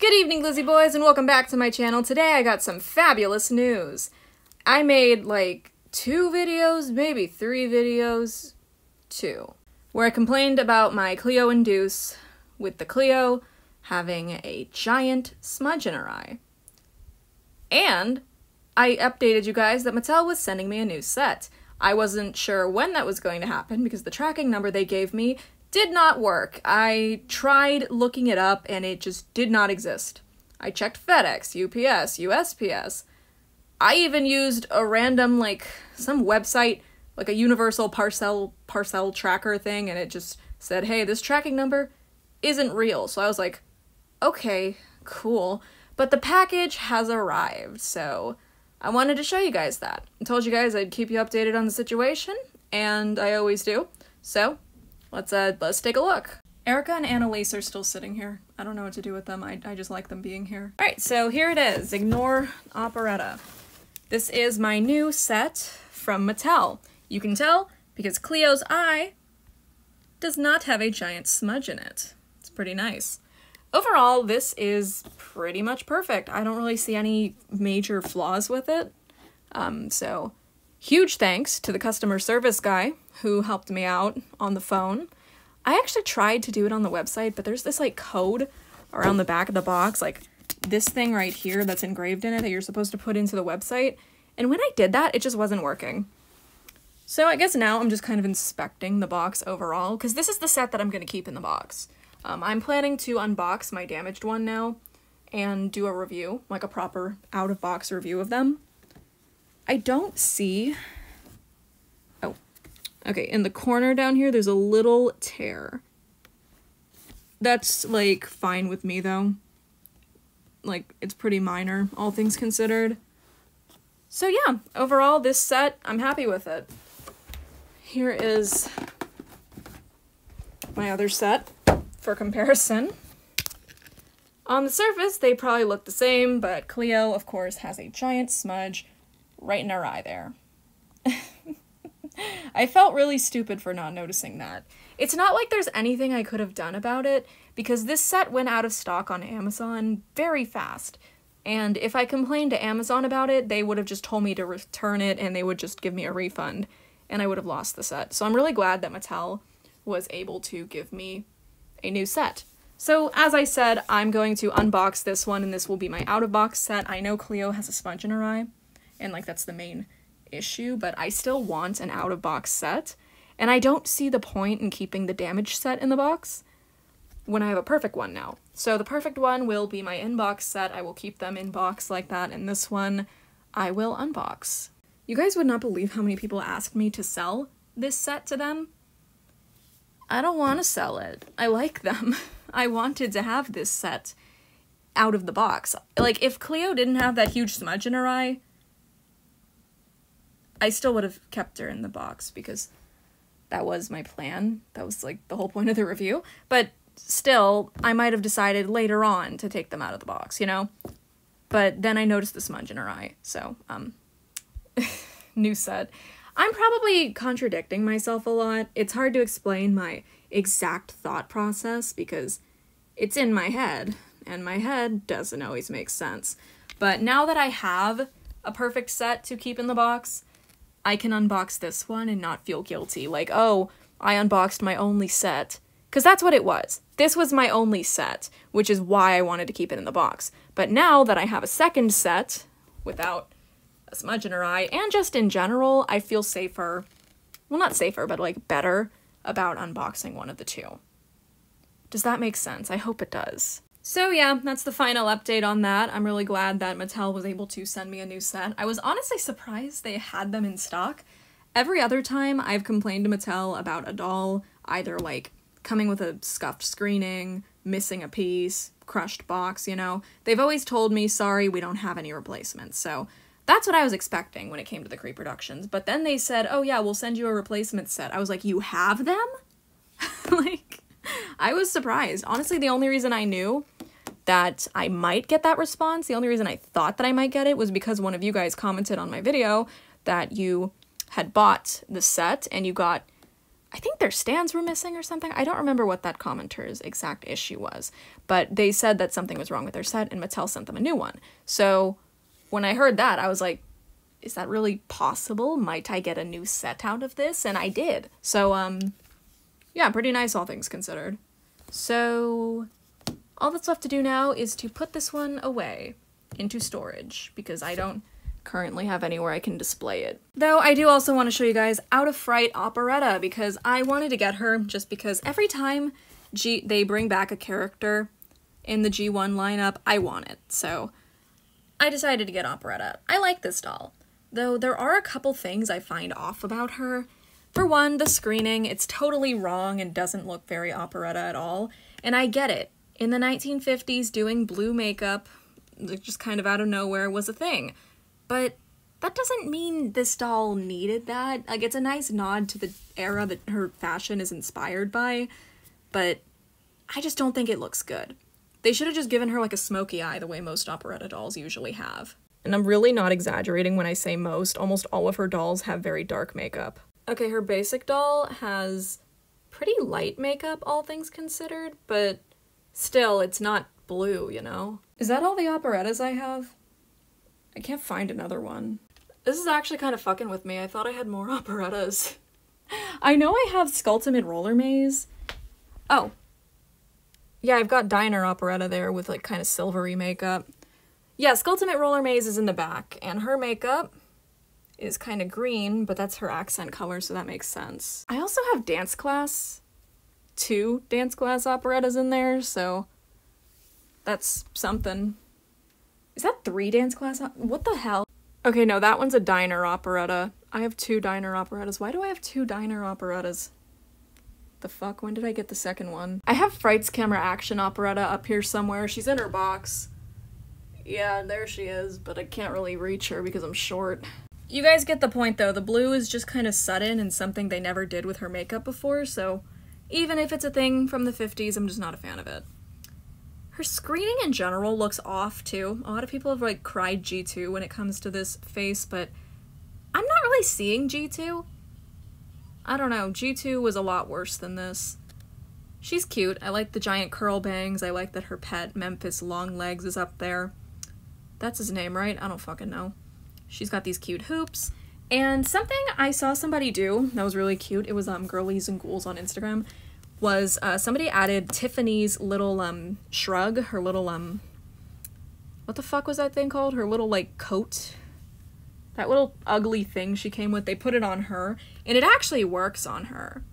Good evening, Glizzy Boys, and welcome back to my channel. Today I got some fabulous news. I made like two videos, maybe three videos, two, where I complained about my Cleo and Deuce with the Cleo having a giant smudge in her eye. And I updated you guys that Mattel was sending me a new set. I wasn't sure when that was going to happen because the tracking number they gave me did not work. I tried looking it up and it just did not exist. I checked FedEx, UPS, USPS. I even used a random like some website like a universal parcel parcel tracker thing and it just said, "Hey, this tracking number isn't real." So I was like, "Okay, cool." But the package has arrived. So I wanted to show you guys that. I told you guys I'd keep you updated on the situation and I always do. So, let's uh let's take a look. Erica and Annalise are still sitting here. I don't know what to do with them. I, I just like them being here. Alright, so here it is. Ignore Operetta. This is my new set from Mattel. You can tell because Cleo's eye does not have a giant smudge in it. It's pretty nice. Overall, this is pretty much perfect. I don't really see any major flaws with it. Um, so, huge thanks to the customer service guy who helped me out on the phone. I actually tried to do it on the website, but there's this like code around the back of the box, like this thing right here that's engraved in it that you're supposed to put into the website. And when I did that, it just wasn't working. So I guess now I'm just kind of inspecting the box overall, because this is the set that I'm going to keep in the box. Um, I'm planning to unbox my damaged one now and do a review, like a proper out-of-box review of them. I don't see... Okay, in the corner down here, there's a little tear. That's, like, fine with me, though. Like, it's pretty minor, all things considered. So yeah, overall, this set, I'm happy with it. Here is my other set for comparison. On the surface, they probably look the same, but Cleo, of course, has a giant smudge right in her eye there. I felt really stupid for not noticing that. It's not like there's anything I could have done about it, because this set went out of stock on Amazon very fast. And if I complained to Amazon about it, they would have just told me to return it and they would just give me a refund, and I would have lost the set. So I'm really glad that Mattel was able to give me a new set. So as I said, I'm going to unbox this one and this will be my out of box set. I know Cleo has a sponge in her eye and like that's the main issue, but I still want an out of box set and I don't see the point in keeping the damaged set in the box when I have a perfect one now. So the perfect one will be my inbox set. I will keep them in box like that and this one I will unbox. You guys would not believe how many people asked me to sell this set to them I don't want to sell it. I like them. I wanted to have this set out of the box. Like, if Cleo didn't have that huge smudge in her eye, I still would have kept her in the box because that was my plan. That was, like, the whole point of the review. But still, I might have decided later on to take them out of the box, you know? But then I noticed the smudge in her eye, so, um, new set. I'm probably contradicting myself a lot. It's hard to explain my exact thought process because it's in my head, and my head doesn't always make sense. But now that I have a perfect set to keep in the box, I can unbox this one and not feel guilty. Like, oh, I unboxed my only set. Because that's what it was. This was my only set, which is why I wanted to keep it in the box. But now that I have a second set, without a smudge in her eye, and just in general, I feel safer. Well, not safer, but like better about unboxing one of the two. Does that make sense? I hope it does. So yeah, that's the final update on that. I'm really glad that Mattel was able to send me a new set. I was honestly surprised they had them in stock. Every other time I've complained to Mattel about a doll, either like coming with a scuffed screening, missing a piece, crushed box, you know, they've always told me, sorry, we don't have any replacements. So that's what I was expecting when it came to the Creeproductions. But then they said, oh yeah, we'll send you a replacement set. I was like, you have them? like, I was surprised. Honestly, the only reason I knew that I might get that response, the only reason I thought that I might get it was because one of you guys commented on my video that you had bought the set and you got I think their stands were missing or something. I don't remember what that commenter's exact issue was, but they said that something was wrong with their set and Mattel sent them a new one. So when I heard that, I was like, is that really possible? Might I get a new set out of this? And I did. So, um, yeah, pretty nice, all things considered. So, all that's left to do now is to put this one away into storage because I don't currently have anywhere I can display it. Though I do also want to show you guys Out of Fright Operetta because I wanted to get her just because every time G they bring back a character in the G1 lineup, I want it. So I decided to get Operetta. I like this doll, though there are a couple things I find off about her. For one, the screening, it's totally wrong and doesn't look very operetta at all, and I get it. In the 1950s, doing blue makeup, just kind of out of nowhere, was a thing. But that doesn't mean this doll needed that. Like, it's a nice nod to the era that her fashion is inspired by, but I just don't think it looks good. They should have just given her like a smoky eye the way most operetta dolls usually have. And I'm really not exaggerating when I say most, almost all of her dolls have very dark makeup. Okay, her basic doll has pretty light makeup, all things considered, but still, it's not blue, you know? Is that all the operettas I have? I can't find another one. This is actually kind of fucking with me. I thought I had more operettas. I know I have Skulltimate Roller Maze. Oh. Yeah, I've got Diner Operetta there with like kind of silvery makeup. Yeah, Skulltimate Roller Maze is in the back, and her makeup is kind of green, but that's her accent color, so that makes sense. I also have Dance Class, two Dance Class operettas in there, so that's something. Is that three dance class? What the hell? Okay, no, that one's a diner operetta. I have two diner operettas. Why do I have two diner operettas? The fuck? When did I get the second one? I have Frights Camera Action Operetta up here somewhere. She's in her box. Yeah, there she is, but I can't really reach her because I'm short. You guys get the point though. The blue is just kind of sudden and something they never did with her makeup before, so even if it's a thing from the 50s, I'm just not a fan of it. Her screening in general looks off too. A lot of people have like cried G2 when it comes to this face, but I'm not really seeing G2. I don't know, G2 was a lot worse than this. She's cute. I like the giant curl bangs. I like that her pet, Memphis Long Legs, is up there. That's his name, right? I don't fucking know. She's got these cute hoops. And something I saw somebody do that was really cute, it was um, Girlies and Ghouls on Instagram, was uh, somebody added Tiffany's little um shrug, her little um what the fuck was that thing called? Her little like coat. That little ugly thing she came with, they put it on her, and it actually works on her.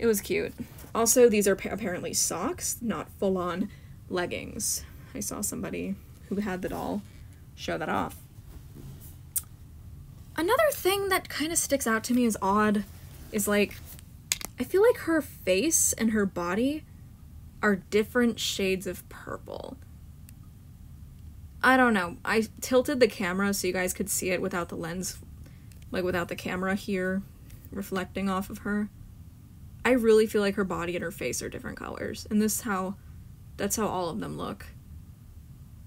It was cute. Also, these are apparently socks, not full on leggings. I saw somebody who had the doll show that off. Another thing that kind of sticks out to me as odd is like I feel like her face and her body are different shades of purple. I don't know. I tilted the camera so you guys could see it without the lens, like without the camera here reflecting off of her. I really feel like her body and her face are different colors. And this how that's how all of them look.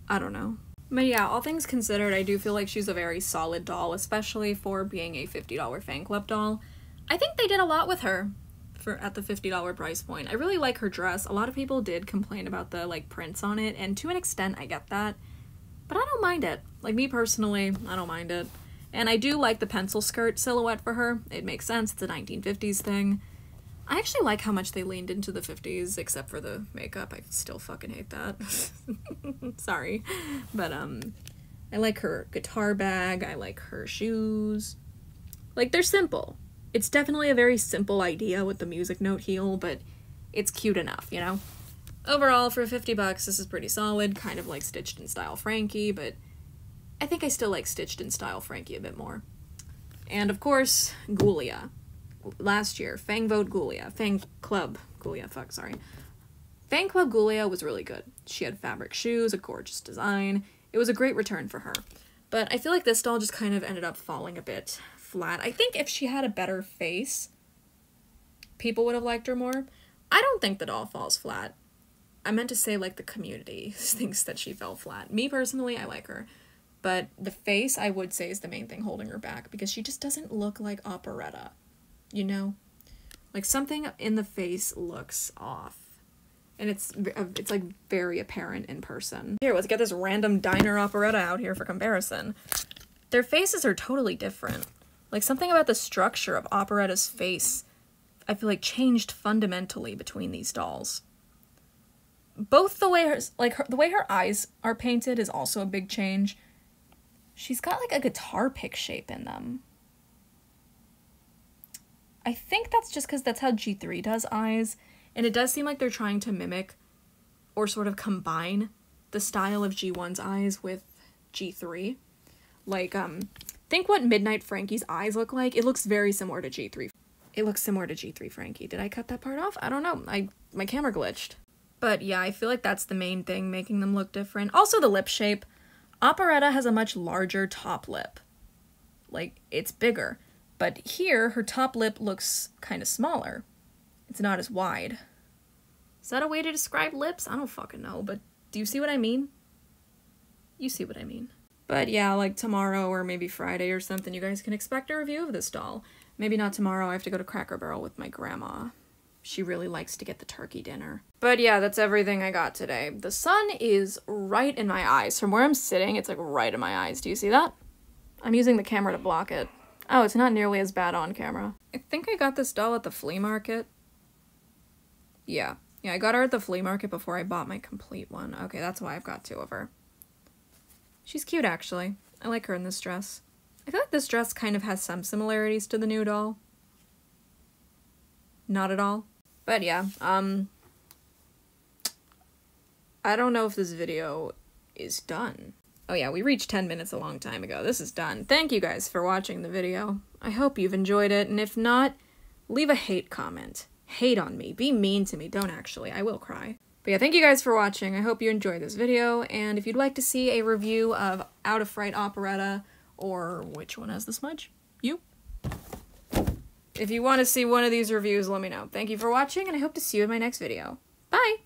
I don't know. But yeah, all things considered, I do feel like she's a very solid doll, especially for being a $50 fan club doll. I think they did a lot with her for at the $50 price point. I really like her dress. A lot of people did complain about the like prints on it, and to an extent I get that. But I don't mind it. Like me personally, I don't mind it. And I do like the pencil skirt silhouette for her. It makes sense, it's a 1950s thing. I actually like how much they leaned into the 50s, except for the makeup. I still fucking hate that. Sorry. But, um, I like her guitar bag. I like her shoes. Like, they're simple. It's definitely a very simple idea with the music note heel, but it's cute enough, you know? Overall, for 50 bucks, this is pretty solid, kind of like Stitched in Style Frankie, but I think I still like Stitched in Style Frankie a bit more. And of course, Ghoulia. Last year, Fang Vote Ghoulia. Fang Club Ghoulia, fuck, sorry. Fang Club Ghoulia was really good. She had fabric shoes, a gorgeous design. It was a great return for her. But I feel like this doll just kind of ended up falling a bit flat. I think if she had a better face, people would have liked her more. I don't think the doll falls flat. I meant to say like the community thinks that she fell flat. Me personally, I like her. But the face, I would say, is the main thing holding her back because she just doesn't look like operetta. You know? Like something in the face looks off. And it's uh, it's like very apparent in person. Here, let's get this random diner operetta out here for comparison. Their faces are totally different. Like something about the structure of Operetta's face I feel like changed fundamentally between these dolls. Both the way her like her, the way her eyes are painted is also a big change. She's got like a guitar pick shape in them. I think that's just because that's how G3 does eyes, and it does seem like they're trying to mimic or sort of combine the style of G1's eyes with G3. Like, um, think what Midnight Frankie's eyes look like. It looks very similar to G3. It looks similar to G3 Frankie. Did I cut that part off? I don't know. I my camera glitched. But yeah, I feel like that's the main thing making them look different. Also the lip shape. Operetta has a much larger top lip. Like, it's bigger. But here, her top lip looks kind of smaller. It's not as wide. Is that a way to describe lips? I don't fucking know, but do you see what I mean? You see what I mean. But yeah, like tomorrow or maybe Friday or something, you guys can expect a review of this doll. Maybe not tomorrow, I have to go to Cracker Barrel with my grandma. She really likes to get the turkey dinner. But yeah, that's everything I got today. The sun is right in my eyes. From where I'm sitting, it's like right in my eyes. Do you see that? I'm using the camera to block it. Oh, it's not nearly as bad on camera. I think I got this doll at the flea market. Yeah. Yeah, I got her at the flea market before I bought my complete one. Okay, that's why I've got two of her. She's cute, actually. I like her in this dress. I feel like this dress kind of has some similarities to the new doll. Not at all. But yeah, um, I don't know if this video is done. Oh yeah, we reached 10 minutes a long time ago. This is done. Thank you guys for watching the video. I hope you've enjoyed it, and if not, leave a hate comment. Hate on me. Be mean to me. Don't actually. I will cry. But yeah, thank you guys for watching. I hope you enjoyed this video, and if you'd like to see a review of Out of Fright Operetta, or which one has the smudge? You? If you want to see one of these reviews, let me know. Thank you for watching, and I hope to see you in my next video. Bye!